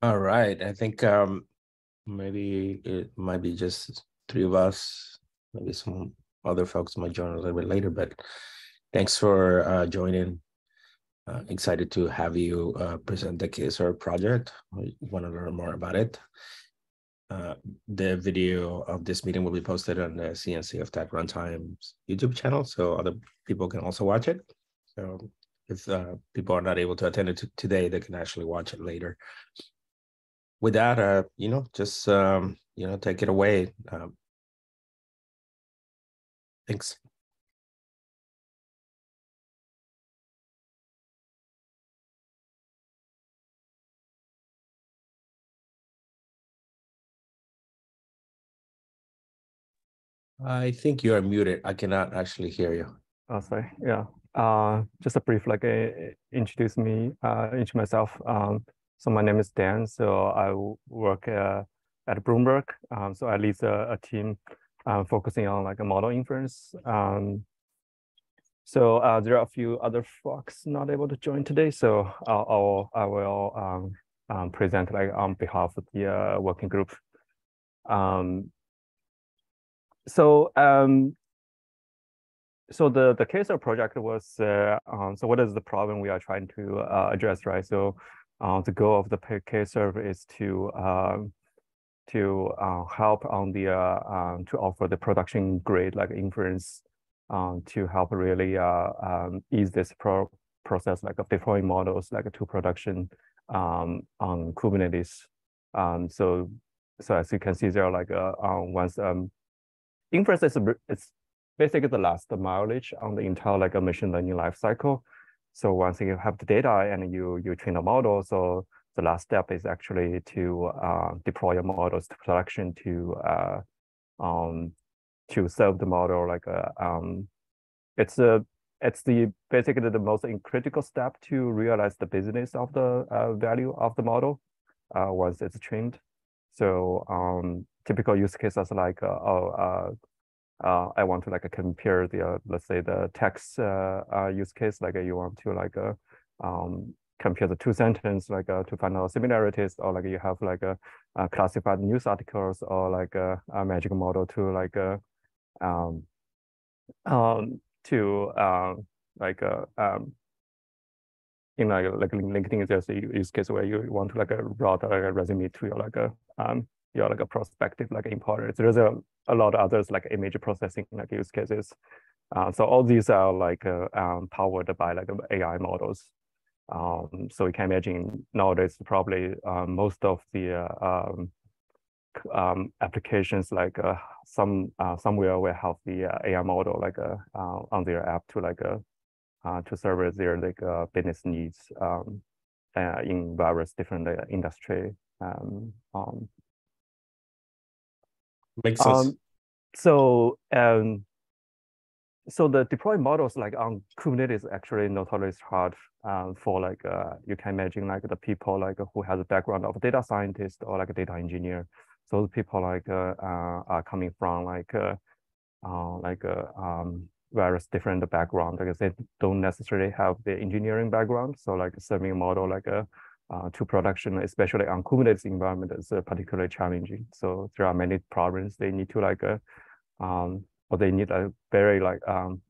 All right. I think um, maybe it might be just three of us. Maybe some other folks might join a little bit later, but thanks for uh, joining. Uh, excited to have you uh, present the Kserve project. We want to learn more about it. Uh, the video of this meeting will be posted on the CNCF TAG Runtime's YouTube channel, so other people can also watch it. So if uh, people are not able to attend it today, they can actually watch it later with that, uh, you know, just um, you know, take it away. Um, thanks. I think you are muted. I cannot actually hear you. Oh, sorry. Yeah. Uh, just a brief, like, uh, introduce me, uh, introduce myself. Um, so my name is Dan. So I work uh, at Bloomberg. Um, so I lead a, a team um, focusing on like a model inference. Um, so uh, there are a few other folks not able to join today. So I'll, I'll I will um, um, present like on behalf of the uh, working group. Um, so so the the Kserve project was uh, so what is the problem we are trying to uh, address, right? So uh, the goal of the K-serve is to um, to uh, help on the uh, um, to offer the production grade like inference um, to help really uh, um, ease this pro process like of deploying models like to production um, on Kubernetes. So so as you can see there like uh, once inference is it's basically the last mileage on the entire like a machine learning lifecycle. So once you have the data and you you train a model, so the last step is actually to uh, deploy your models to production to uh, um, to serve the model like a uh, um, it's a it's the basically the most critical step to realize the business of the uh, value of the model uh, once it's trained. So um, typical use cases like uh, oh, uh, uh, I want to like compare the uh, let's say the text uh, uh use case like you want to like uh, um, compare the two sentences like uh, to find out similarities or like you have like a, classified news articles or like a, magic model to like um, um to like um in like like LinkedIn there's a use case where you want to like a route like a resume to your like a um your like a prospective like importer. There's a, a lot of others like image processing like use cases. Uh, so all these are like uh, um, powered by like AI models. Um, so you can imagine nowadays probably uh, most of the uh, um, um, applications like uh, some uh, somewhere will have the AI model like on their app to like to serve their like business needs um, in various different industry. Um, um, Makes sense. Um, so um, so the deploy models like on Kubernetes actually notoriously hard um, for like uh, you can imagine like the people like who has a background of a data scientist or like a data engineer. So the people like uh, uh, are coming from like uh, uh, like uh, um, various different background because they don't necessarily have the engineering background. So like serving a model like a uh, to production, especially on Kubernetes environment, is uh, particularly challenging. So there are many problems they need to like, uh, um, or they need a very like um,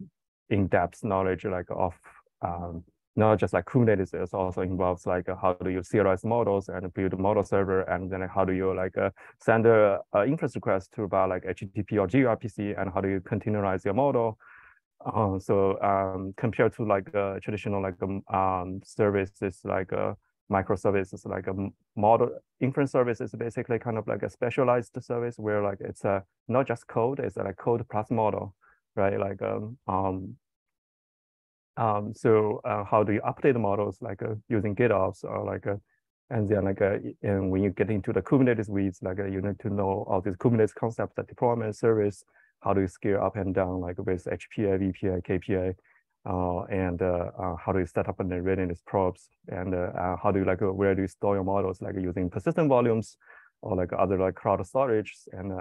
in-depth knowledge like of um, not just like Kubernetes, it also involves like uh, how do you serialize models and build a model server, and then how do you like uh, send a, a inference request to about like HTTP or gRPC, and how do you containerize your model. Uh, so um, compared to like uh, traditional like um, um services like uh, microservices like a model inference service is basically kind of like a specialized service where like it's a not just code it's like code plus model right? Like um um um so uh, how do you update models like uh, using GitOps or like uh, and then like uh, and when you get into the Kubernetes weeds like uh, you need to know all these Kubernetes concepts the deployment service how do you scale up and down like with HPA VPA KPA uh, and uh, uh, how do you set up the readiness probes and how do you like where do you store your models? Like using persistent volumes or like other like cloud storage and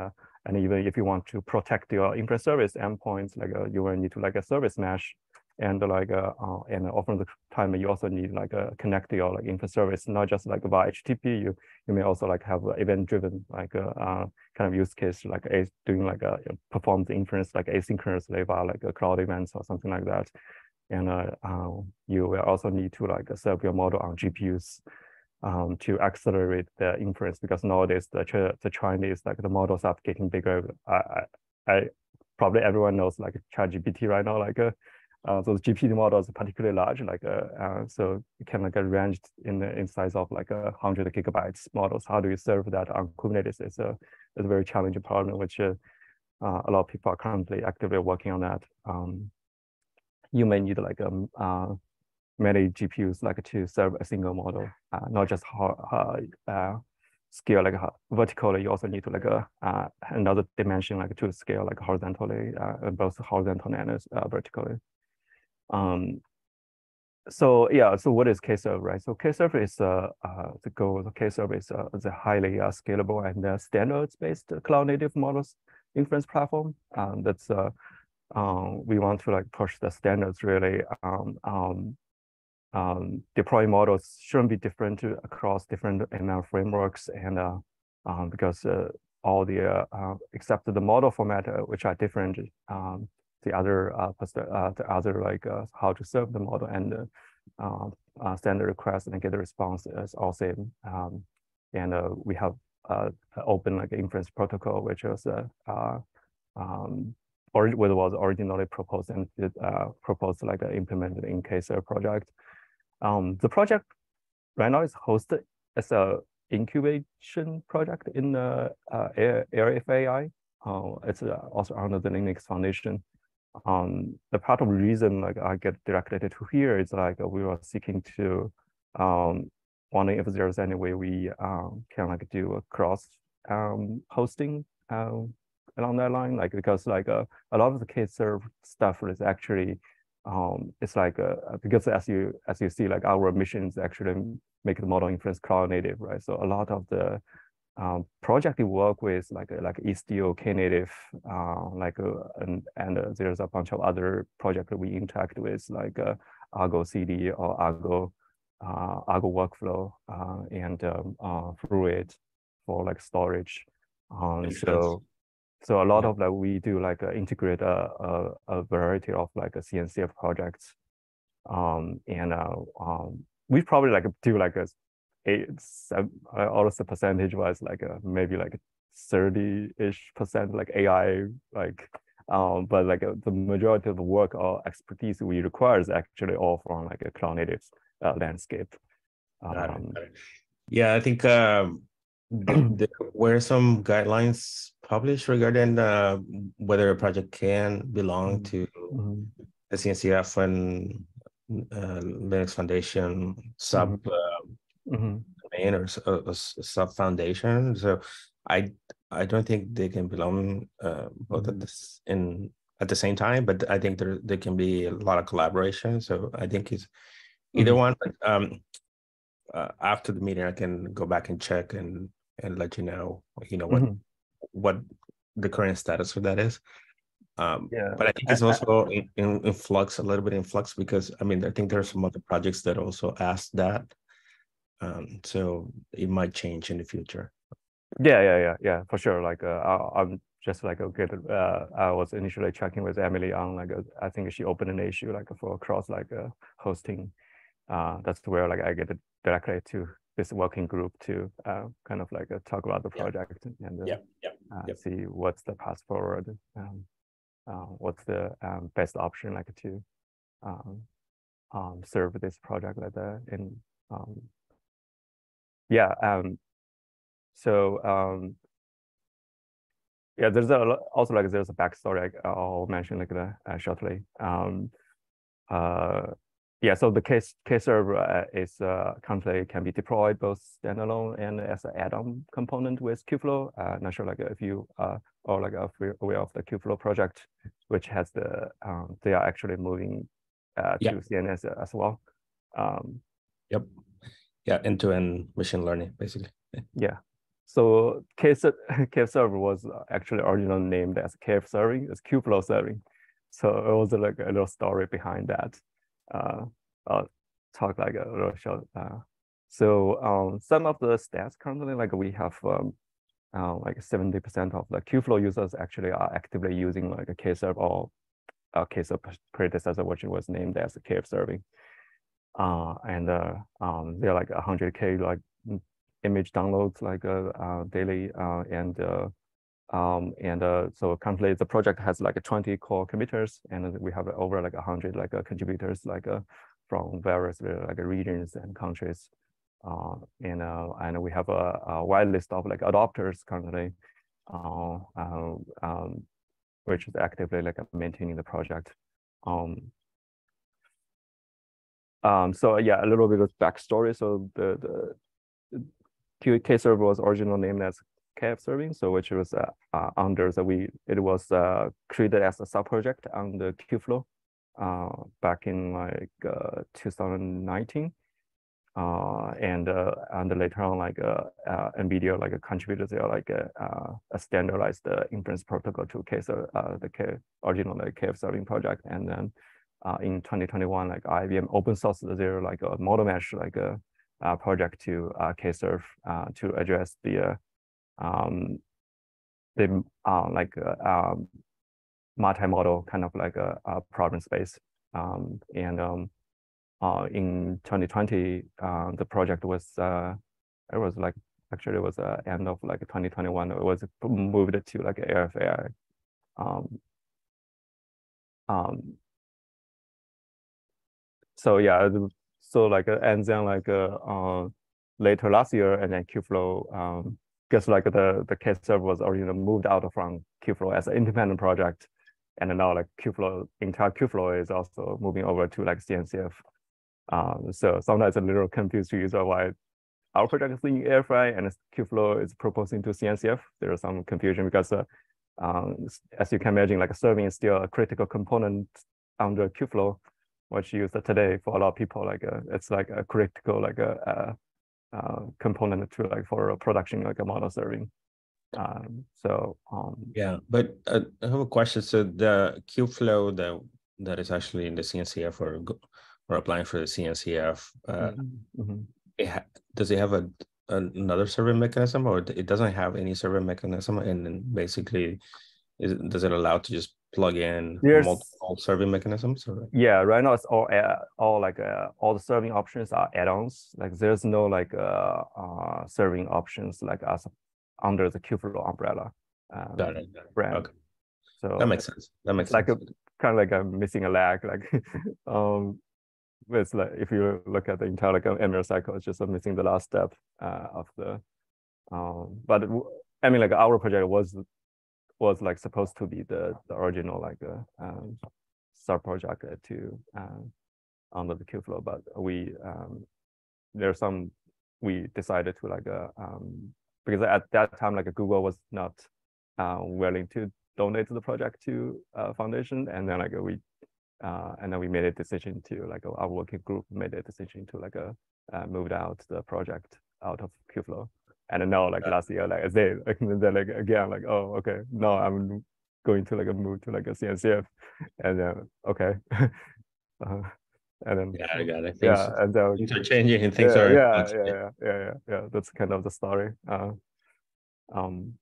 and even if you want to protect your inference service endpoints like you will need to like a service mesh and like uh, uh, and often the time you also need like a connect your like infra service, not just like via HTTP. You you may also like have event driven like a uh, kind of use case like a, doing like a perform the inference like asynchronously via like a cloud events or something like that. And uh, uh, you will also need to like serve your model on GPUs um, to accelerate the inference because nowadays the the trend is like the models are getting bigger. I, I, I probably everyone knows like ChatGPT right now, like uh, uh, those GPT models are particularly large, like uh, uh, so it can like range in the in size of like a hundred gigabytes models. How do you serve that on Kubernetes? It's a it's a very challenging problem, which uh, uh, a lot of people are currently actively working on that. Um, you may need like um, uh, many GPUs like to serve a single model, uh, not just how, uh, scale like vertically. You also need to like a another dimension like to scale like horizontally, both horizontally and vertically. Um, so yeah, so what is K-serve, right? So K-serve is uh, uh, the goal K-serve is uh, the highly uh, scalable and uh, standards-based cloud native models inference platform. Um, that's uh, um, we want to like push the standards really. Um, um, um, deploy models shouldn't be different to, across different ML frameworks and uh, um, because uh, all the uh, uh, except the model format uh, which are different um, the other uh, the other like how to serve the model and send the request and get the response is all same um, and we have open like inference protocol which was um, or was originally proposed and proposed like implemented in K-serve project. Um, the project right now is hosted as a incubation project in the uh, AI. Uh, it's uh, also under the Linux Foundation. Um, the part of reason like I get directed to here is like we were seeking to um, wondering if there's any way we um, can like do a cross um, hosting um, along that line, like because like uh, a lot of the K-serve stuff is actually um, it's like uh, because as you as you see, like our mission is actually make the model inference cloud native, right? So a lot of the um, project we work with, like like Istio, Knative, uh, like uh, and and uh, there's a bunch of other projects we interact with, like uh, Argo CD or Argo uh, Argo workflow uh, and um, uh, Fluid for like storage. Um, so so a lot yeah. of like we do like uh, integrate a, a, a, variety of like a CNCF projects. Um, and uh, um, we probably like do like a eight, seven, uh, also percentage was like a, maybe like 30-ish percent like AI, like, um, but like uh, the majority of the work or expertise we require is actually all from like a cloud native uh, landscape. Um, yeah, I think um, there were some guidelines published regarding uh, whether a project can belong mm-hmm. to mm-hmm. the CNCF and uh, Linux Foundation sub mm-hmm. Mm-hmm. domain or a, uh, a sub foundation. So I I don't think they can belong uh, both mm-hmm. at this in at the same time, but I think there there can be a lot of collaboration. So I think it's either mm-hmm. one. But um, uh, after the meeting, I can go back and check and and let you know, you know what mm-hmm. what the current status for that is. Um, yeah, but I think it's also in, in, in, flux, a little bit in flux because I mean I think there are some other projects that also ask that, um, so it might change in the future. Yeah, yeah, yeah, yeah, for sure. Like uh, I, am just like okay, uh, I was initially checking with Emily on like a, I think she opened an issue like for cross like uh, hosting. Uh, that's where like I get it directly to this working group to uh, kind of like uh, talk about the project yeah. and uh, yeah. Yeah. Uh, see what's the path forward, um, uh, what's the um, best option like to um, um, serve this project like that. Yeah, um, so um, yeah, there's a, also like there's a backstory I'll mention like that uh, shortly. Um, uh, yeah, so the case K server uh, is uh, currently can be deployed both standalone and as an add-on component with Kubeflow. Uh, not sure like if you uh, or like aware of the Kubeflow project, which has the um, they are actually moving uh, to CNS as well. Um, yep. Yeah, end-to-end machine learning basically. yeah. So K, K server was actually originally named as KF serving, as Kubeflow serving. so it was like a little story behind that. Uh, I'll talk like a little short. Uh, so um, some of the stats currently, like we have um, uh, like 70% of the Kubeflow users actually are actively using like a Kserve or a Kserve predecessor, which was named as KF serving. Uh, and uh, um, there are like 100K like image downloads like uh, uh daily uh, and um, and so currently the project has like 20 core committers and we have over like 100 like contributors like from various like regions and countries. And and we have a, a, wide list of like adopters currently, um, which is actively like maintaining the project. Um, um, so yeah, a little bit of backstory. So the the server was originally named as KF serving, so which was uh, uh, under the we it was uh, created as a sub project on the Kubeflow uh, back in like uh, 2019 uh, and uh, and later on like uh, uh, NVIDIA like contributed there like a, a standardized inference protocol to case the K original like KF serving project and then in 2021 like IBM open source their like a model mesh like a, a project to uh, Kserve to address the um, the like um, multi-model kind of like a, a problem space um, and um, uh, in 2020, uh, the project was, uh, it was like, actually it was uh, end of like 2021, it was moved to like LF AI. So yeah, so like, and then like uh, later last year, and then Kubeflow, um, guess like the, the Kserve was already moved out from Kubeflow as an independent project. And now like Kubeflow, entire Kubeflow is also moving over to like CNCF. Um, so sometimes a little confused to user why our project is in LF AI and Kubeflow is proposing to CNCF. There is some confusion because uh, um, as you can imagine, like serving is still a critical component under Kubeflow, which used today for a lot of people. Like a, uh, it's like a critical like a, a, a component to like for production like a model serving. Um, so um, yeah, but uh, I have a question. So the Kubeflow that that is actually in the CNCF or or applying for the CNCF, uh, mm-hmm. mm-hmm. it ha- does it have a another serving mechanism, or it doesn't have any serving mechanism? And then basically, is does it allow to just plug in There's, multiple serving mechanisms? Or? Yeah, right now it's all uh, all like uh, all the serving options are add-ons. Like there's no like uh, uh serving options like us under the Kubeflow umbrella. Um, got it. Brand. Okay. So that makes sense. That makes like sense. a kind of like a missing a leg. Like um, it's like if you look at the entire like ML cycle, it's just missing the last step uh, of the. Um, but I mean, like our project was was like supposed to be the the original like uh, um, sub project to um, under the Kubeflow, but we um, there's some we decided to like uh, um, because at that time like Google was not uh, willing to donate the project to uh, foundation, and then like we uh, and then we made a decision to like our working group made a decision to like uh, uh moved out the project out of Kubeflow. And now like yeah. last year, like they like they're like again like oh okay no I'm going to like a move to like a CNCF, and then okay, uh, and then yeah I got it. Things, yeah, and then things are changing and things yeah, are yeah, yeah yeah yeah yeah yeah that's kind of the story. Uh, um,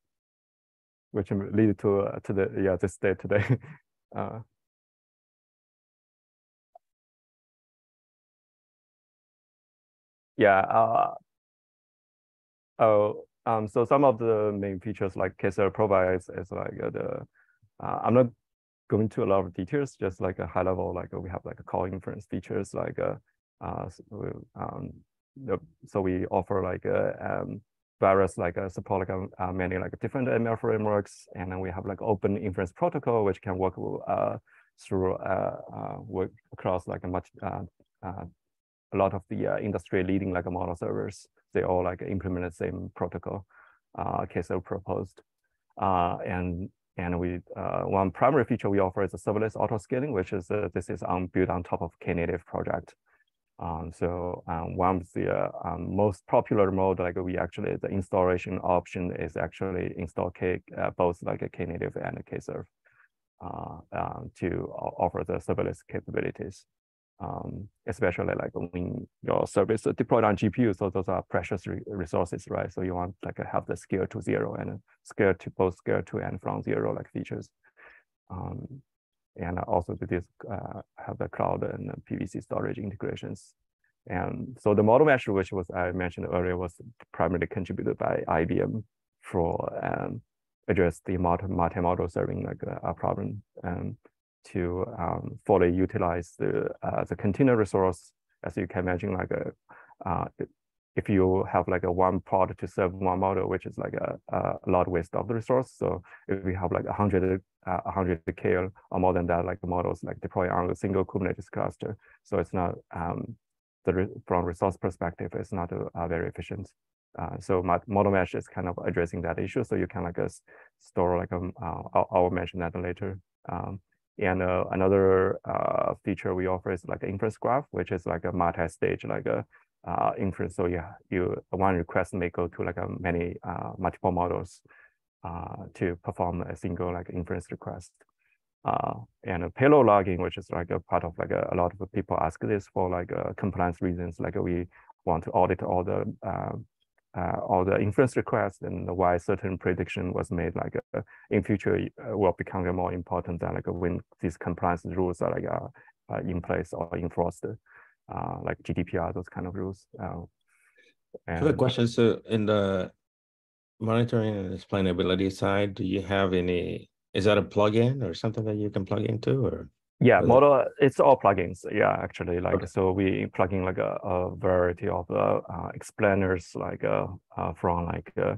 which lead to uh, to the yeah this day today. uh, yeah. Uh, oh, um, so some of the main features like Kserve provides is like uh, the, uh, I'm not going to a lot of details, just like a high level, like uh, we have like a call inference features, like uh, uh um, so we offer like a um, various like uh, support like uh, many like different ML frameworks, and then we have like open inference protocol which can work uh, through work across like a much a lot of the industry leading like a model servers, they all like implement the same protocol uh, Kserve proposed. Uh, and and we uh, one primary feature we offer is a serverless auto scaling, which is uh, this is on built on top of Knative project. Um, so um, one of the uh, um, most popular mode, like we actually the installation option is actually install K uh, both like a Knative and a Kserve. uh, uh, to offer the serverless capabilities. Um, especially like when your service deployed on GPU, so those are precious re resources, right? So you want like have the scale to zero and scale to both scale to and from zero like features. Um, and also to this uh, have the cloud and PVC storage integrations. And so the model mesh, which was I mentioned earlier, was primarily contributed by IBM for um, address the multi-model serving like a, a problem um, to um, fully utilize the uh, the container resource. As you can imagine, like a uh, if you have like a one pod to serve one model, which is like a, a lot waste of the resource. So if we have like a hundred uh, a hundred k or more than that, like the models like deploy on a single Kubernetes cluster, so it's not um, the re from resource perspective, it's not uh, very efficient. Uh, so my model mesh is kind of addressing that issue. So you can like uh, store like um, uh, I'll, I'll, mention that later. Um, and uh, another uh, feature we offer is like an inference graph, which is like a multi-stage like a uh, inference. So yeah, you one request may go to like a many multiple models to perform a single like inference request. and a payload logging, which is like a part of like a, a lot of people ask this for like compliance reasons, like we want to audit all the uh, all the inference requests and why certain prediction was made like uh, in future uh, will become more important than like when these compliance rules are like uh, uh, in place or enforced, uh, like GDPR, those kind of rules. and, I have a question. So in the monitoring and explainability side, do you have any, is that a plugin or something that you can plug into or? Yeah, model, it's all plugins. Yeah, actually, like, okay. so we plug in like a, a variety of uh, uh, explainers, like uh, uh from like, uh,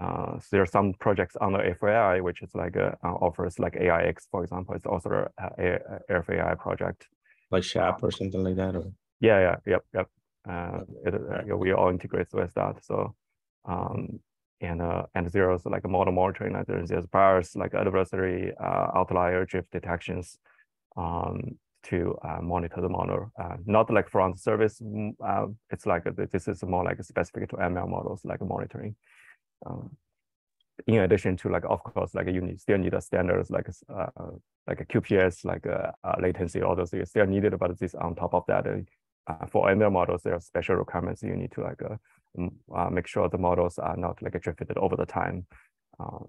uh, so there are some projects under LF AI, which is like, offers like AIX, for example, it's also a, a LF AI project. Like SHAP or something like that? Or? Yeah, yeah, yep, yep. It, yeah, we all integrate with that. So, um, and uh, and there's like a model monitoring, like there's, there's bias, like adversary, outlier, drift detections, um, to uh, monitor the model. Uh, not like front service, mm, uh, it's like a, this is more like specific to ML models, like monitoring. Um, in addition to like, of course, like you need, still need a standards like uh, like a QPS, like a, uh, latency, all those things still needed, but this on top of that, uh, for ML models, there are special requirements you need to like uh, make sure the models are not like drifted over the time. Um,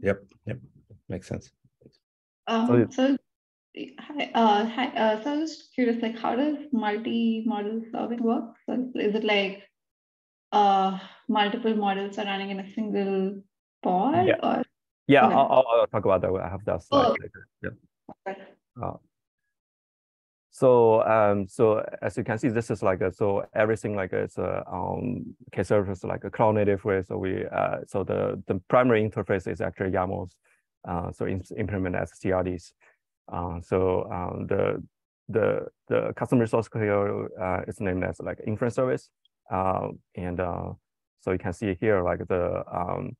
yep, yep, makes sense. Um, so, so Hi, uh, hi. Uh, so I was just curious, like, how does multi-model serving work? So is it like uh, multiple models are running in a single pod? Yeah, or? yeah. Okay. I'll, I'll, talk about that. I have that slide oh. later. Yeah. Okay. Uh, so um, so as you can see, this is like a, so everything like it's a um, K service like a cloud native way. So we uh, so the the primary interface is actually YAMLs. Uh, so implement as CRDs. Uh, so um, the the the customer resource here uh, is named as like inference service, uh, and uh, so you can see here like the um,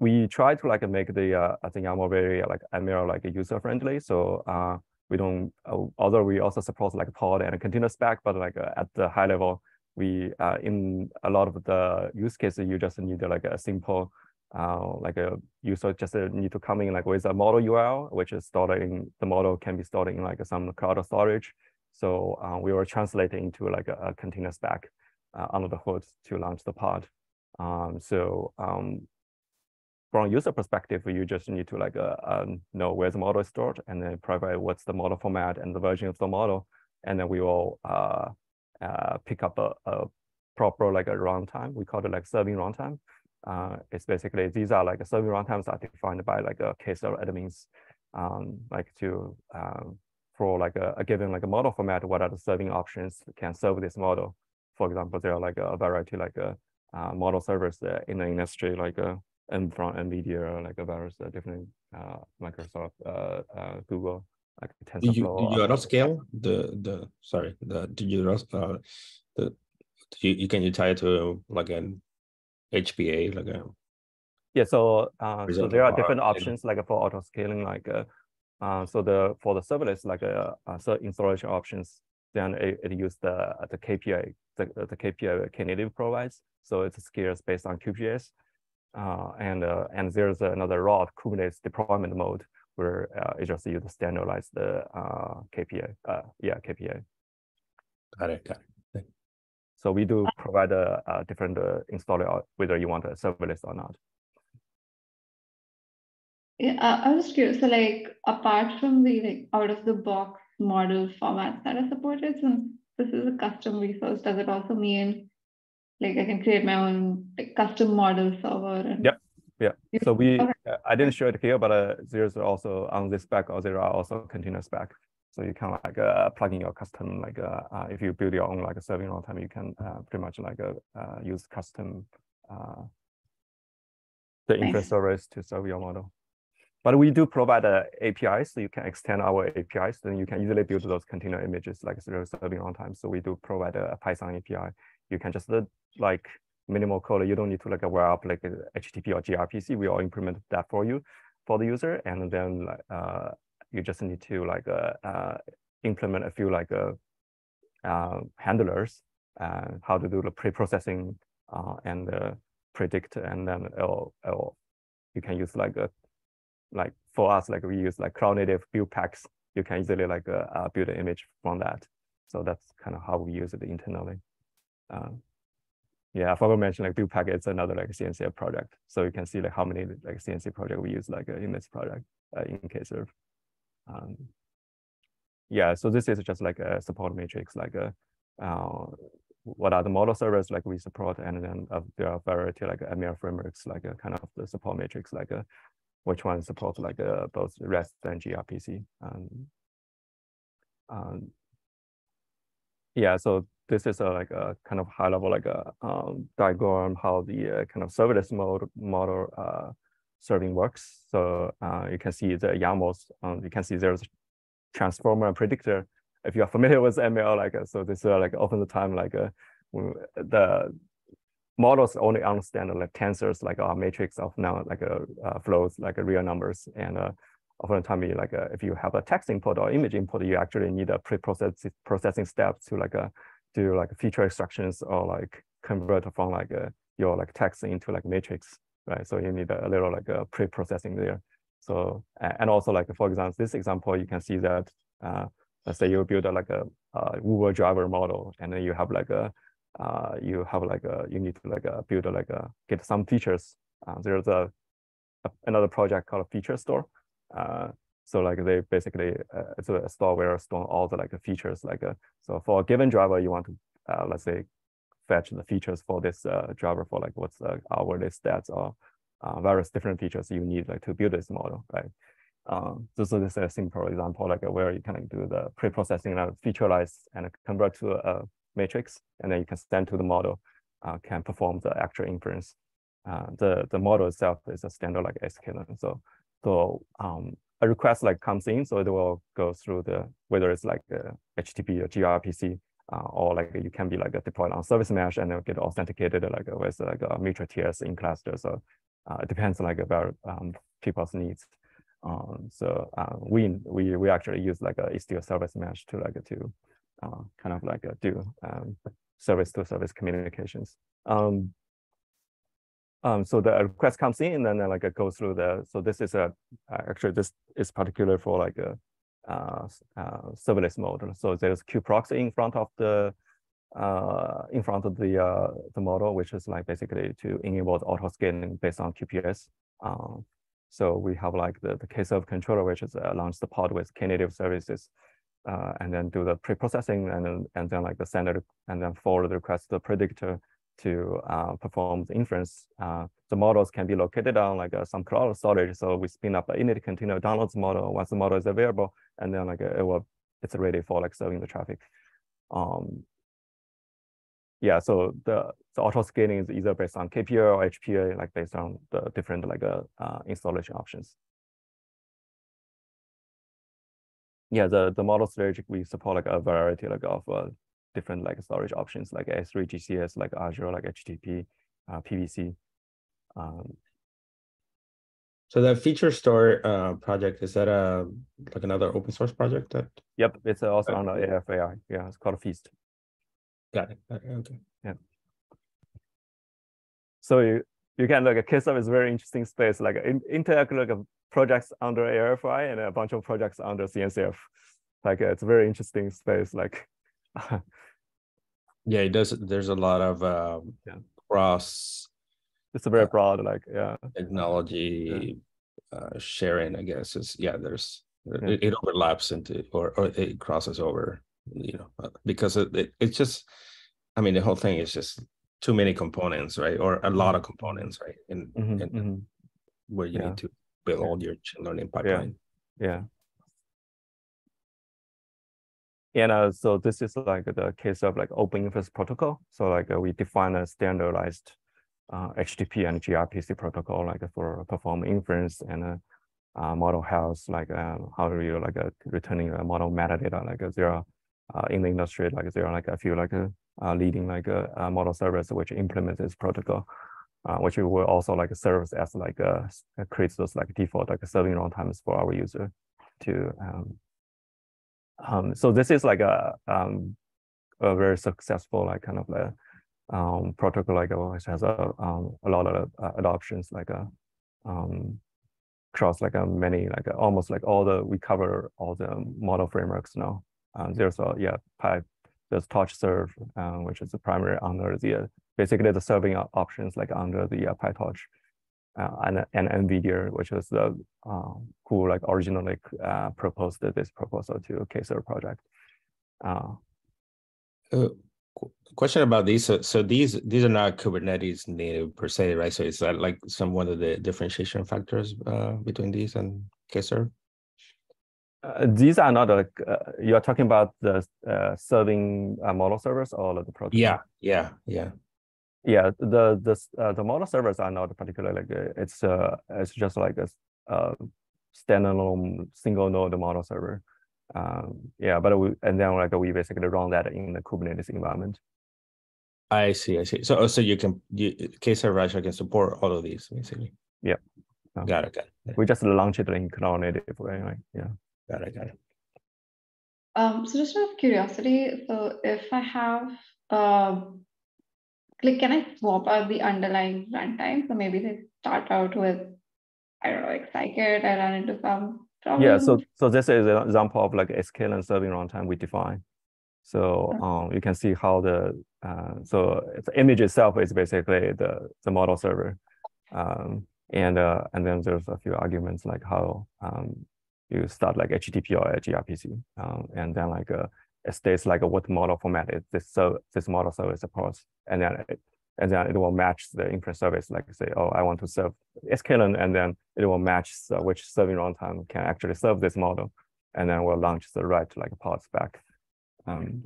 we try to like make the uh, I think more very like ML like user friendly. So uh, we don't uh, although we also support like pod and container spec, but like uh, at the high level, we uh, in a lot of the use cases you just need like a simple uh, like a user just need to come in like with a model URL, which is stored in the model can be stored in like some cloud storage. So uh, we were translating into like a, a continuous spec uh, under the hood to launch the pod. Um, so um, from user perspective, you just need to like uh, um, know where the model is stored and then provide what's the model format and the version of the model. And then we will uh, uh, pick up a, a proper like a runtime. We call it like serving runtime uh, it's basically these are like serving runtimes are defined by like a Kserve admins, um, like to um, for like a, a, given like a model format, what are the serving options can serve this model? For example, there are like a variety like a uh, model servers in the industry, like a and from NVIDIA, like a various uh, different uh, Microsoft, uh, uh, Google, like TensorFlow. Do you, do you scale the the sorry the do you uh the you, you can you tie it to like an HBA, like a yeah. So uh, so there are different options like for auto scaling, like uh, uh, so the for the serverless like uh, uh so installation options, then it, it use the the KPA the the KPA Knative provides. So it scales based on QPS. Uh, and uh, and there's another raw Kubernetes deployment mode, where uh, it just use the standardized the uh, KPI. Uh, yeah, KPI. Got it. Got it. So we do provide a, a different uh, installer whether you want a serverless or not. Yeah, uh, I was curious. So, like, apart from the like out of the box model formats that are supported, since this is a custom resource, does it also mean like I can create my own like, custom model server? And yep. Yeah. So we, okay. uh, I didn't show it here, but uh, there's also on this spec, or there are also container spec. So you can like uh, plug in your custom, like uh, uh, if you build your own like a serving runtime, you can uh, pretty much like uh, use custom uh, the nice. inference servers to serve your model. But we do provide uh, APIs, so you can extend our APIs, then you can easily build those container images like serving runtime. So we do provide a Python API. You can just like minimal code. You don't need to like wire up like HTTP or gRPC. We all implement that for you for the user, and then uh, you just need to like uh, uh, implement a few like uh, handlers, how to do the pre-processing and predict, and then it'll, it'll, you can use like a like for us, like we use like cloud native build packs. You can easily like uh, uh, build an image from that. So that's kind of how we use it internally. Yeah, I forgot to mention like build pack. Another like CNCF project. So you can see like how many like CNC project we use like uh, in this project in Kserve. Um, yeah, so this is just like a support matrix, like a uh, what are the model servers like we support, and then uh, there are variety like ML frameworks, like a kind of the support matrix, like a which one supports like uh, both REST and gRPC. Um, um, yeah, so this is a, like a kind of high level like a um, diagram how the uh, kind of serverless mode model uh, serving works. So uh, you can see the YAMLs. Um, you can see there's transformer and predictor. If you are familiar with ML, like uh, so, this is like often the time like uh, the models only understand like tensors, like a matrix of now like a uh, flows, like real numbers. And uh, often time, like uh, if you have a text input or image input, you actually need a pre-processing processing steps to like uh, do like feature extractions or like convert from like uh, your like text into like matrix, right? So you need a, little like a pre-processing there. So and also like for example, this example, you can see that uh, let's say you build a, like a, a Uber driver model, and then you have like a uh, you have like a you need to like a build a, like a get some features. Uh, there's a, a, another project called Feature Store. Uh, so like they basically uh, it's a store where store all the like features like uh, so for a given driver you want to uh, let's say fetch the features for this uh, driver for like what's the hourly stats or uh, various different features you need like to build this model right. Um, so, this is a simple example like where you can like, do the pre-processing and featureize and convert to a, matrix, and then you can send to the model, uh, can perform the actual inference. Uh, the the model itself is a standard like sklearn. So so um, a request like comes in, so it will go through the whether it's like a HTTP or gRPC, uh, or like you can be like deployed on service mesh and get authenticated like with like a mutual TLS in cluster. So uh, it depends like about um, people's needs. Um, so uh, we we we actually use like a Istio service mesh to like to uh, kind of like do um, service to service communications. Um, um, so the request comes in and then uh, like it goes through the, so this is a, uh, actually this is particular for like a uh, uh, serverless mode. So there's queue proxy in front of the, uh, in front of the uh, the model, which is like basically to enable the auto scaling based on QPS. Um, so we have like the, the Kserve controller, which is uh, launched the pod with Knative services uh, and then do the pre-processing and then and then like the standard and then forward the request to the predictor to uh, perform the inference. Uh, the models can be located on like uh, some cloud storage. So we spin up an init container, downloads the model once the model is available, and then like it will it's ready for like serving the traffic. Um, yeah, so the, the auto scaling is either based on KPA or HPA, like based on the different like uh, uh installation options. yeah, the, the model storage, we support like a variety like of uh, different like storage options like S3, GCS, like Azure, like HTTP, uh, PVC. Um, so the feature store uh, project, is that a like another open source project that? Yep, it's also on the LF AI. Yeah, it's called Feast. Got it. Got it. Okay. Yeah. So you, you can look at Kserve is very interesting space, like in, Interact like a projects under LF AI and a bunch of projects under CNCF. Like it's a very interesting space. Like, yeah, it does. There's a lot of uh, yeah. cross. It's a very broad, like yeah, technology yeah. Uh, sharing. I guess is yeah. There's yeah. It, it, overlaps into or or it crosses over. You know, uh, because it, it it's just. I mean, the whole thing is just too many components, right? Or a lot of mm-hmm. components, right? In, mm-hmm, in mm-hmm. where you need to build all your learning pipeline. Yeah. And uh, so this is like the Kserve like open inference protocol. So like uh, we define a standardized uh, HTTP and gRPC protocol like for perform inference and uh, uh, model health, like uh, how do you like returning a model metadata, like there are in the industry, like there are like a few like leading like a model service which implements this protocol. Uh, which will also like serve as like a, creates those like default like serving runtimes for our user to um, um, so this is like a um, a very successful like kind of a um, protocol like which has a um, a lot of uh, adoptions like a um, across like a many like a, almost like all the we cover all the model frameworks now. Um, there's a yeah pipe there's TorchServe uh, which is the primary under the basically the serving options like under the uh, PyTorch uh, and, and NVIDIA, which was the uh, who like originally uh, proposed this proposal to Kserve project. Uh, uh, question about these. So, so, these these are not Kubernetes native per se, right? So is that like some one of the differentiation factors uh, between these and Kserve? Uh, these are not like uh, you are talking about the uh, serving model servers or all of the protocol. Yeah, yeah, yeah yeah the the uh, the model servers are not particularly like uh, it's uh it's just like a, a standalone single node model server. Um yeah but we and then like we basically run that in the kubernetes environment. I see i see. So oh, so you can you kserve actually can support all of these basically? Yeah got it got it we just launched it in cloud native anyway yeah. Got it got it. Um so just out of curiosity so if i have um like can I swap out the underlying runtime? So maybe they start out with I don't know, like scikit, I run into some problem. Yeah, so so this is an example of like a sklearn serving runtime we define. So um, you can see how the uh, so the image itself is basically the the model server, um, and uh, and then there's a few arguments like how um, you start like HTTP or gRPC, um, and then like uh, it states like what model format is this so this model service supports, and then it, and then it will match the inference service. Like say, oh, I want to serve sklearn, and then it will match so which serving runtime can actually serve this model, and then we'll launch the right like pods back. Um,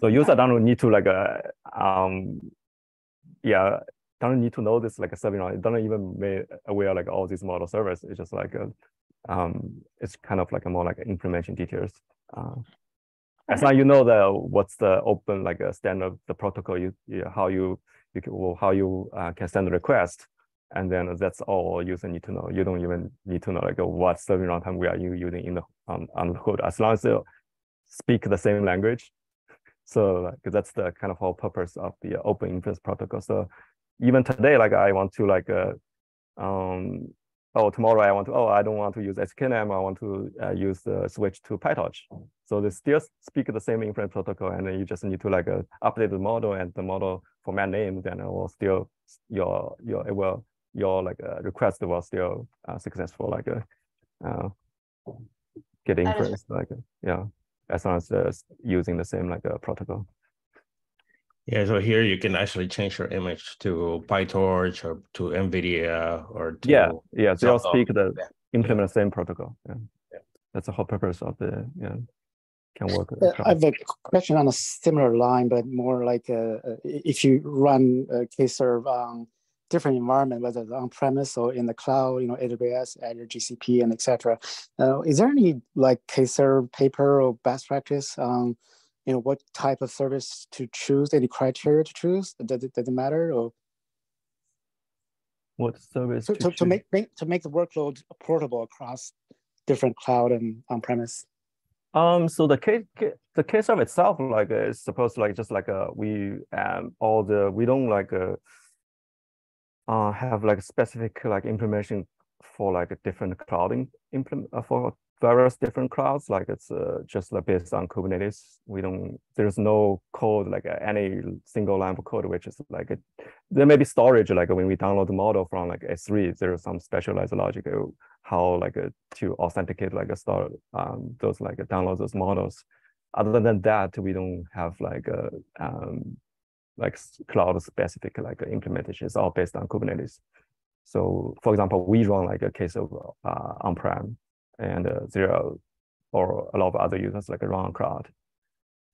So user don't need to like a uh, um, yeah don't need to know this like a serving run. It don't even be aware like all these model servers. It's just like a, um, it's kind of like a more like implementation details. Uh, as long as you know the what's the open like a standard the protocol you, you how you you can, well, how you uh, can send a request and then that's all user need to know. You don't even need to know like what serving runtime we are you using in the um, on the code as long as they speak the same language. So like, that's the kind of whole purpose of the open inference protocol. So even today like i want to like uh, um oh, tomorrow I want to, oh, I don't want to use sklearn, I want to uh, use the switch to PyTorch. So they still speak the same inference protocol, and then you just need to like uh, update the model and the model format name, then it will still, your, your, it will, your like uh, request will still uh, successful, like uh, uh get inference, like, yeah, as long as using the same like uh, protocol. Yeah, so here you can actually change your image to PyTorch or to NVIDIA or to yeah, yeah. They all speak the yeah. implement the same protocol. Yeah. yeah. that's the whole purpose of the yeah can work. Uh, I have a question on a similar line, but more like uh, uh if you run uh, Kserve on different environment, whether it's on premise or in the cloud, you know, AWS, Azure, GCP, and etc. Uh, is there any like Kserve paper or best practice? Um, you know what type of service to choose any criteria to choose? Does it, does it matter or? What service to, to, to, make, make to make the workload portable across different cloud and on-premise? Um so the case the Kserve itself like uh, is supposed to like just like uh we um all the we don't like uh, uh have like specific like information for like a different clouding implement uh, for various different clouds, like it's uh, just like based on Kubernetes. We don't, there's no code, like uh, any single line of code, which is like, a, there may be storage, like when we download the model from like S3, there is some specialized logic how like uh, to authenticate like a store, um, those like download those models. Other than that, we don't have like a, um, like cloud specific like implementation. It's all based on Kubernetes. So for example, we run like a Kserve uh, on-prem and uh, there are or a lot of other users like run on cloud.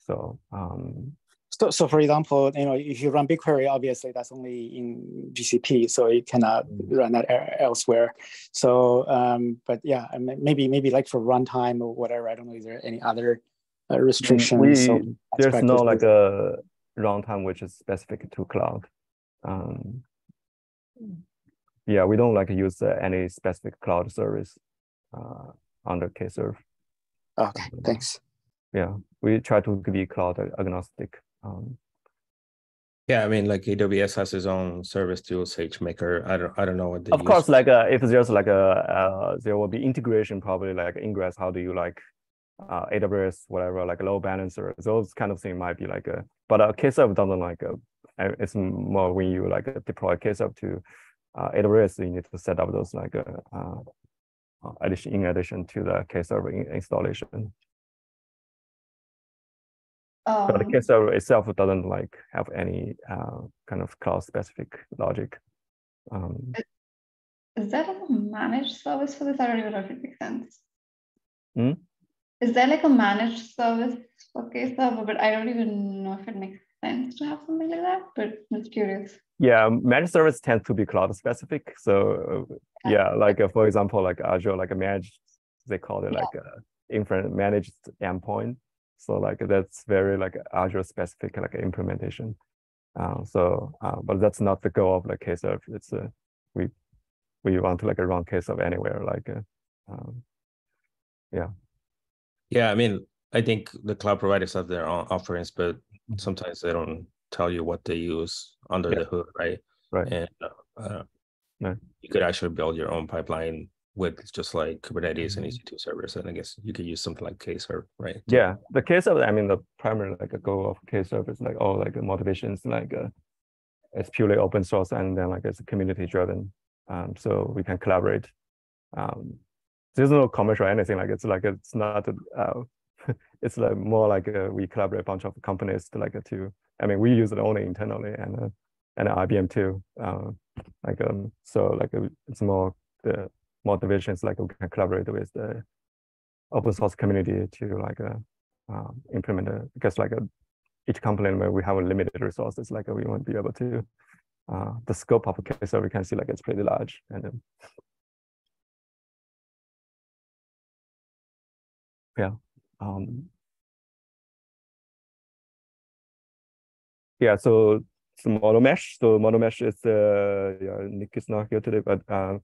So um, so, so for example, you know, if you run BigQuery, obviously that's only in GCP, so you cannot mm-hmm. run that elsewhere. So, um, but yeah, maybe maybe like for runtime or whatever. I don't know. Is there any other uh, restrictions? We, so there's no like a runtime which is specific to cloud. Um, yeah, we don't like use uh, any specific cloud service uh, under Kserve. Okay, thanks. Yeah, we try to be cloud agnostic. Um, yeah, I mean, like AWS has its own service too, SageMaker. I don't, I don't know what. of use. course, like uh, if there's like a, uh, there will be integration probably like Ingress. How do you like uh, AWS, whatever, like a load balancer? Those kind of thing might be like a, but uh, Kserve doesn't like a. It's more when you like deploy Kserve to uh, AWS, you need to set up those like a, uh, uh, addition in addition to the Kserve installation. Um, but the Kserve itself doesn't like have any uh, kind of cloud specific logic. Um, is that a managed service for this? I don't even know if it makes sense. Hmm? Is there like a managed service for Kserve? But I don't even know if it makes sense to have something like that. But I'm just curious. Yeah, managed service tends to be cloud specific. So yeah, like uh, for example, like Azure, like a managed, they call it yeah. like a inference managed endpoint. So like that's very like Azure specific like implementation. Uh, so, uh, but that's not the goal of like Kserve. It's uh, we we want to like a run Kserve anywhere. Like, uh, um, yeah. Yeah, I mean, I think the cloud providers have their own offerings, but sometimes they don't tell you what they use under yeah. the hood, right? Right. And uh, right. you could actually build your own pipeline with just like Kubernetes and mm-hmm. EC2 servers. And I guess you could use something like Kserve, right? Yeah. The Kserve, I mean, the primary like a goal of Kserve is like all like the motivations, like uh, it's purely open source and then like it's community driven. Um, so we can collaborate. Um, there's no commercial or anything like it's like it's not uh, it's like more like uh, we collaborate a bunch of companies to like uh, to I mean we use it only internally and uh, and IBM too. Uh, like um so like uh, it's more the more divisions like we can collaborate with the open source community to like uh, um, implement it because like each component where we have a limited resources like we won't be able to the scope of case so we can see like it's pretty large and um, yeah um, yeah, so it's model mesh. So model mesh is uh, yeah, Nick is not here today, but um,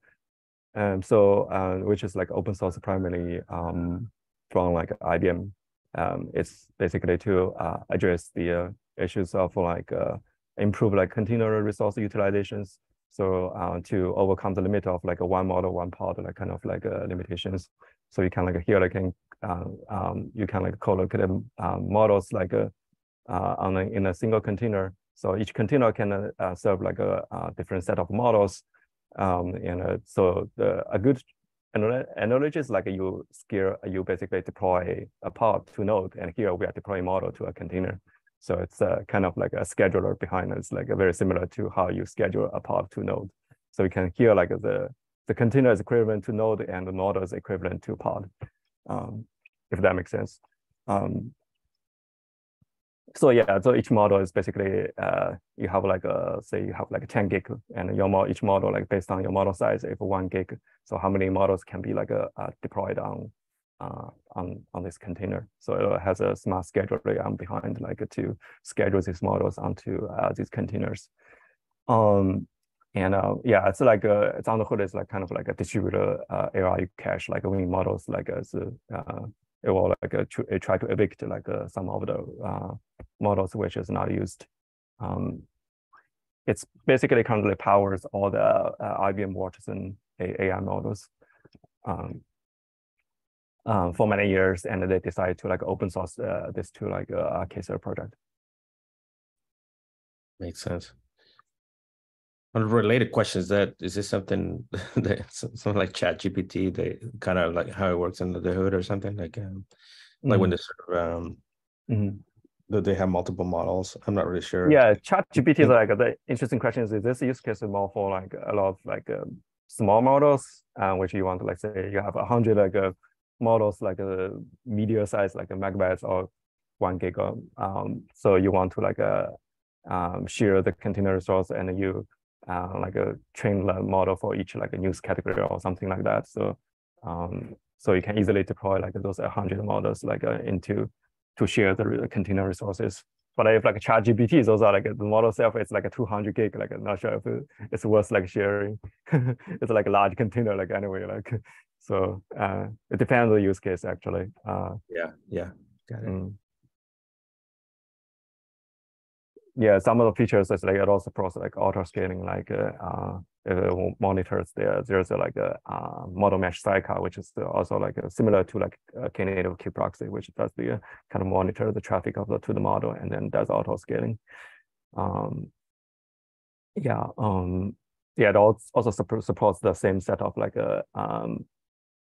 um, so uh, which is like open source primarily um, from like IBM. Um, it's basically to uh, address the uh, issues of like uh, improve like container resource utilizations. So uh, to overcome the limit of like a one model, one pod, like kind of like uh, limitations. So you can like here like can you can like co-locate um, models like uh, on a, in a single container. So each container can uh, serve like a, a, different set of models. Um, and so the, a good analogy is like you scale, you basically deploy a pod to node, and here we are deploying model to a container. So it's uh, kind of like a scheduler behind. It's like very similar to how you schedule a pod to node. So you can hear like the the container is equivalent to node and the model is equivalent to pod. Um, if that makes sense. Um, so yeah, so each model is basically uh, you have like a say you have like a 10 gig, and your model each model like based on your model size, if one gig, so how many models can be like a, uh, deployed on uh, on on this container? So it has a smart scheduler on behind like to schedule these models onto uh, these containers. Um, and uh, yeah, it's like a, it's on the hood. It's like kind of like a distributed uh, AI cache, like when models like as uh, it will like uh, tr try to evict like uh, some of the uh, models which is not used. Um, it's basically currently powers all the uh, IBM Watson AI models um, um, for many years, and they decided to like open source uh, this to like a, KServe project. Makes sense. On related questions, that is this something that something like Chat GPT, they kind of like how it works under the hood or something like um, like mm-hmm. when they sort of um, mm-hmm do they have multiple models? I'm not really sure. Yeah, Chat GPT is like the interesting question is, is this use case more for like a lot of like um, small models, uh, which you want to like say you have a hundred like uh, models like a media size like a megabytes or one gig. Um, so you want to like uh, um, share the container resource and you uh, like a train the model for each like a news category or something like that. So um, so you can easily deploy like those 100 models like uh, into to share the container resources. But if like chat GPT, those are like the model itself, it's like a 200 gig, like I'm not sure if it's worth like sharing. it's like a large container, like anyway, like, so uh, it depends on the use case actually. Uh, yeah, yeah, got it. Mm yeah, some of the features is like it also supports like auto scaling, like uh, uh, it monitors there. There's a, like a uh, model mesh sidecar, which is also like a, similar to like a Knative queue proxy, which does the uh, kind of monitor the traffic of the to the model and then does auto scaling. Um, yeah, um, yeah, it also supports the same set of like a um,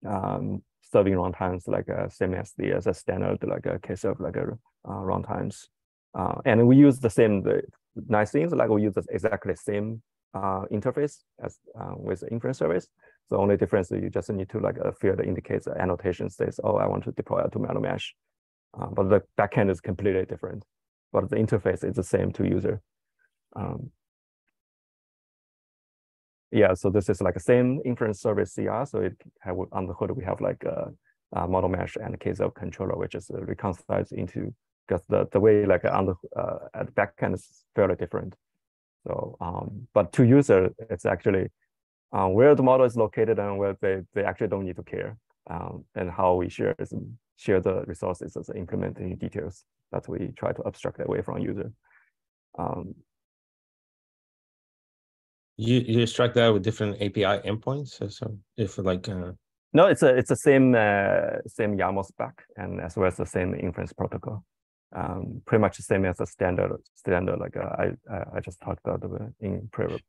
um, serving runtimes, like a same as the as a standard like a case of like a uh, runtimes. Uh, and we use the same the nice things like we use the exactly the same uh, interface as uh, with the inference service. The only difference is you just need to like a field indicates the annotation says, oh, I want to deploy to model mesh. Uh, but the backend is completely different. But the interface is the same to user. Um, yeah, so this is like the same inference service CR. So it have, on the hood, we have like a, a model mesh and a KServe controller, which is reconciled into because the, the way like on the uh, at the back end is fairly different. So, um, but to user, it's actually uh, where the model is located and where they, they actually don't need to care. Um, and how we share is, share the resources as implementing details that we try to abstract away from user. Um, you you extract that with different API endpoints. So, so if like uh... no, it's a it's the same uh, same YAML spec and as well as the same inference protocol um, pretty much the same as a standard standard like uh, I I just talked about in previous.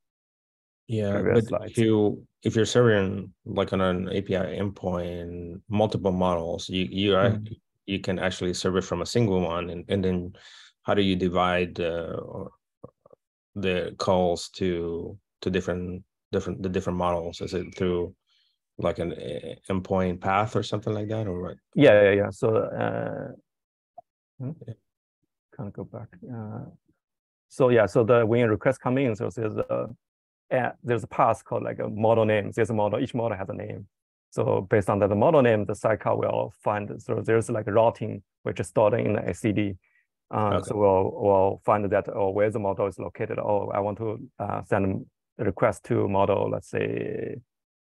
Yeah, but slides. if you if you're serving like on an API endpoint multiple models, you you are mm. you can actually serve it from a single one, and and then how do you divide uh, the calls to to different different the different models? Is it through like an uh, endpoint path or something like that, or what? Yeah, yeah, yeah. So uh, Hmm? Kind of go back. Uh, so yeah, so the when a request come in, so there's a uh, there's a path called like a model name. There's a model. Each model has a name. So based on that, the model name, the sidecar will find. So there's like a routing which is stored in the etcd. Uh, okay. So we'll we'll find that oh where the model is located. Oh, I want to uh, send a request to model, let's say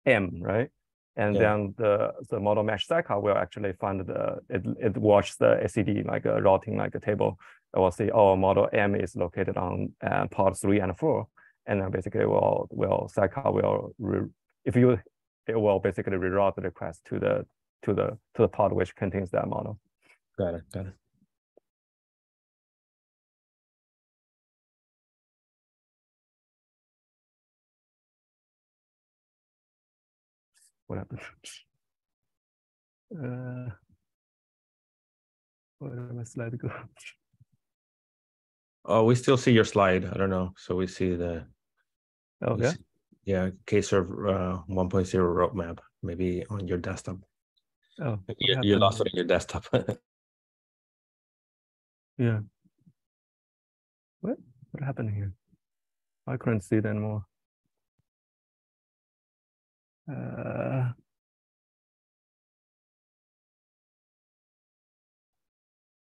M, right? And yeah. then the the model mesh sidecar will actually find the it it watch the etcd like a routing like a table. It will see oh model M is located on uh, pod three and four, and then basically will will sidecar will re, if you it will basically reroute the request to the to the to the part which contains that model. Got it. Got it. What happened? Uh, where did my slide go? Oh, we still see your slide. I don't know. So we see the. Oh, yeah. See, yeah, KServe uh, 1.0 roadmap, maybe on your desktop. Oh, you, you lost it on your desktop. yeah. What? What happened here? I couldn't see it anymore. Uh,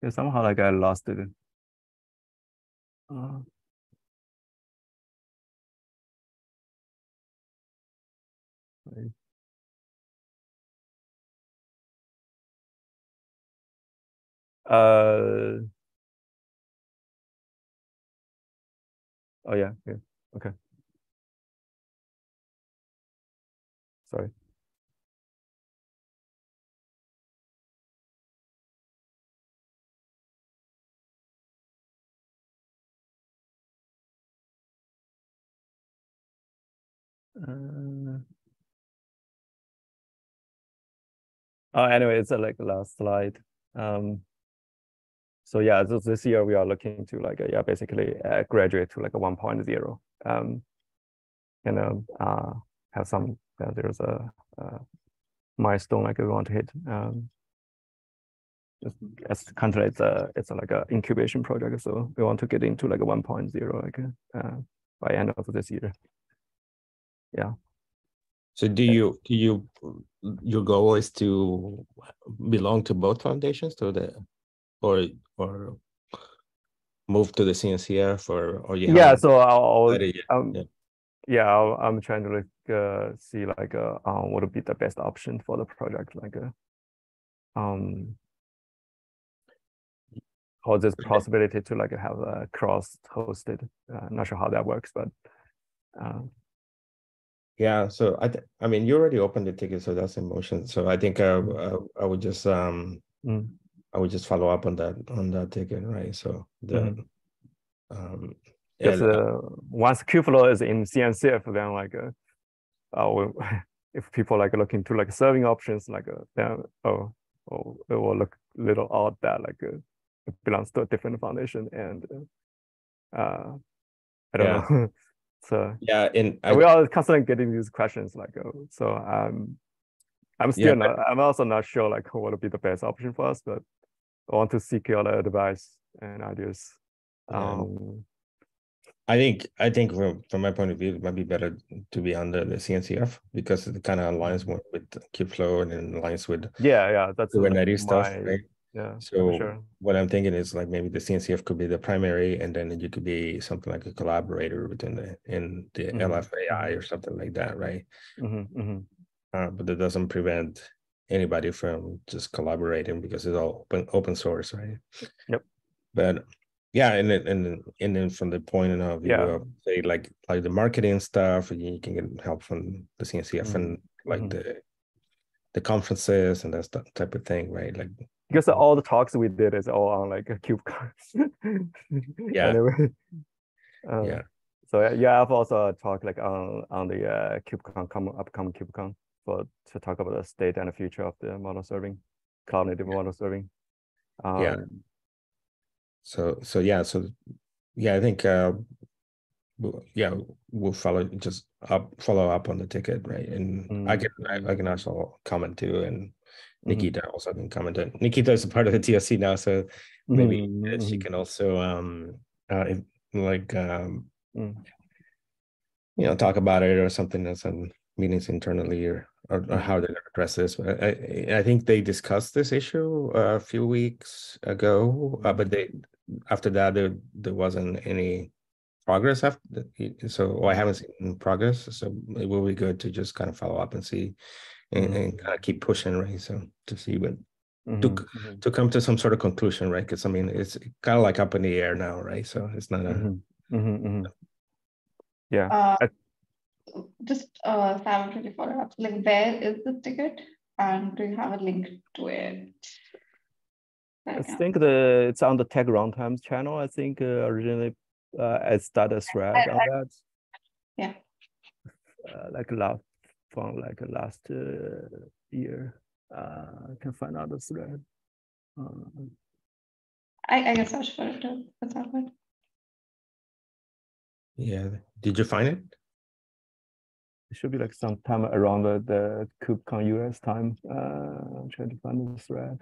yeah, somehow like I lost it. Uh, Uh, oh yeah, yeah, okay. Sorry. Uh, oh, anyway, it's a like the last slide. Um, so yeah, so this year we are looking to like, a, yeah, basically uh, graduate to like a 1.0. Um, and um, uh, have some, uh, there's a, a, milestone like we want to hit. Um, just as country, it's a, it's a, like a incubation project. So we want to get into like a 1.0 like uh, by end of this year yeah so do you do you your goal is to belong to both foundations to the or or move to the CNCF or or you yeah so I'll, um, yeah, yeah i am trying to like uh, see like uh, um, what would be the best option for the project like uh, um or this possibility to like have a cross hosted uh, not sure how that works but uh, yeah, so I th- I mean you already opened the ticket, so that's in motion. So I think uh, uh, I would just um mm. I would just follow up on that on that ticket, right? So the mm-hmm. um because uh, once Kubeflow is in CNCF, then like uh, uh if people like look into like serving options, like uh, then oh oh it will look a little odd that like uh, it belongs to a different foundation and uh I don't yeah. know. So yeah, and I, we are constantly getting these questions like, oh, so um, I'm still yeah, not. But, I'm also not sure like what would be the best option for us, but I want to seek your advice and ideas. Um, I think I think from from my point of view, it might be better to be under the CNCF because it kind of aligns more with Kubeflow and it aligns with yeah yeah that's Kubernetes stuff, right? Yeah. So sure. what I'm thinking is like maybe the CNCF could be the primary, and then you could be something like a collaborator within the in the mm-hmm. LF AI or something like that, right? Mm-hmm. Mm-hmm. Uh, but that doesn't prevent anybody from just collaborating because it's all open open source, right? Yep. But yeah, and then and and then from the point of view yeah. of say like like the marketing stuff, you can get help from the CNCF mm-hmm. and like mm-hmm. the the conferences and that type of thing, right? Like because all the talks we did is all on like a KubeCon. yeah. Anyway, um, yeah. So yeah, I've also talked like on on the uh, KubeCon, come upcoming KubeCon for to talk about the state and the future of the model serving, cloud native yeah. model serving. Um, yeah. So so yeah so yeah I think uh, yeah we'll follow just up follow up on the ticket right and mm. I can I, I can also comment too and Mm-hmm. Nikita mm-hmm. also can comment on. Nikita is a part of the TOC now, so maybe mm-hmm. she can also um uh like um mm. you know talk about it or something that's on meetings internally or or, or how they address this. But I I think they discussed this issue a few weeks ago, uh, but they after that there there wasn't any progress after so I haven't seen progress so it will be good to just kind of follow up and see and, mm-hmm. and kind of keep pushing, right? So to see what mm-hmm. to mm-hmm. to come to some sort of conclusion, right? Because I mean, it's kind of like up in the air now, right? So it's not a. Mm-hmm. Mm-hmm. Yeah. Uh, just uh, Sam, really follow up. Like, where is the ticket, and do you have a link to it? I think the it's on the TAG Runtime's channel. I think uh, originally uh, I started a thread I, I, on that. Yeah. Uh, like last from like last uh, year. Uh, I can find out the thread. Uh, I, guess I can search for it too. That's all good. Yeah. Did you find it? It should be like sometime around the, the KubeCon US time. Uh, I'm trying to find the thread.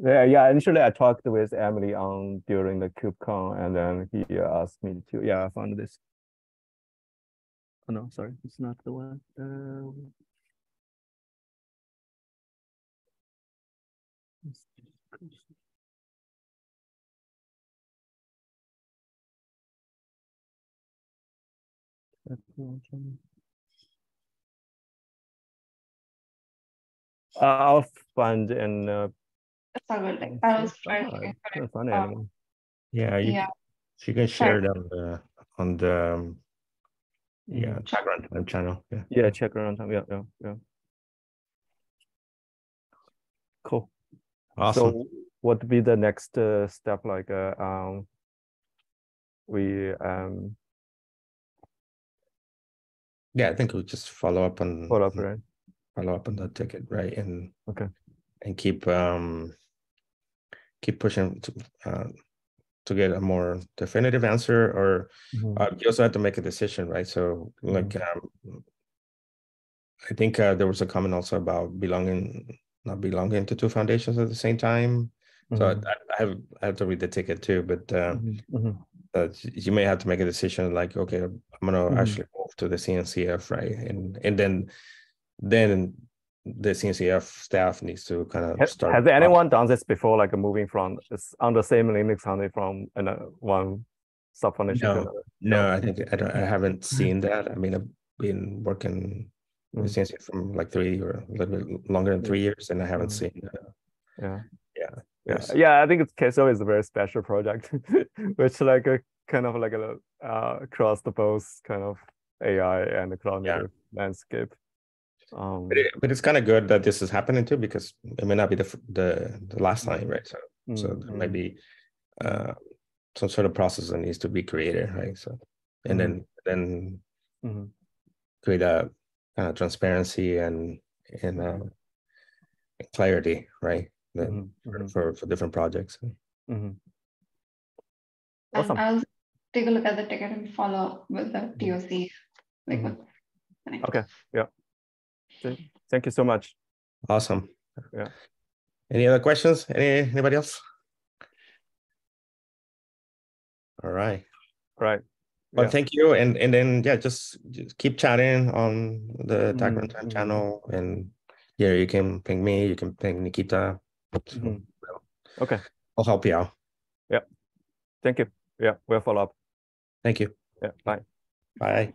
Yeah, yeah. Initially, I talked with Emily on during the KubeCon, and then he asked me to. Yeah, I found this. Oh no, sorry, it's not the one. Um, I'll find in. Uh, That's not good. Like, I was trying to find it anymore. Yeah, you, yeah. Can, you can share it on the on the um, Yeah, TAG Runtime channel. Yeah. Yeah, TAG Runtime. Yeah, yeah, yeah. Cool. Awesome. So what would be the next uh, step? Like, uh, um, we um. Yeah, I think we'll just follow up on follow up, right? Follow up on that ticket, right? And okay, and keep um keep pushing to uh, to get a more definitive answer, or mm-hmm. uh, you also have to make a decision, right? So, like, mm-hmm. um, I think uh, there was a comment also about belonging not belonging to two foundations at the same time. Mm-hmm. So I, I, have I have to read the ticket too, but uh, mm-hmm. mm-hmm. uh, you may have to make a decision like, okay, I'm gonna mm-hmm. actually move to the CNCF, right? And and then then the CNCF staff needs to kind of has, start. Has anyone done this before, like moving from on the same Linux foundation from one sub foundation? No, no, I think I, don't, I haven't seen that. I mean, I've been working mm. since from like three or a little bit longer than three years, and I haven't mm. seen. Uh, yeah, yeah, yeah, yes. yeah. I think it's KServe is a very special project, which like a kind of like a uh, across the both kind of AI and the cloud yeah. landscape. Um, but, it, but it's kind of good that this is happening too because it may not be the the, the last time, right? So mm-hmm. so there might be uh, some sort of process that needs to be created, right? So and mm-hmm. then then mm-hmm. create a kind of transparency and and uh, clarity, right? Mm-hmm. mm-hmm. For, for different projects. Mm-hmm. Awesome. I'll take a look at the ticket and follow up with the TOC. Like mm-hmm. Okay. Yeah. Thank you so much. Awesome. Yeah. Any other questions? Any anybody else? All right. All right. Well, yeah. thank you, and and then yeah, just, just keep chatting on the Tag mm-hmm. Time channel, and yeah, you can ping me, you can ping Nikita. So, mm-hmm. Okay, I'll help you out. Yeah, thank you. Yeah, we'll follow up. Thank you. Yeah, bye. Bye.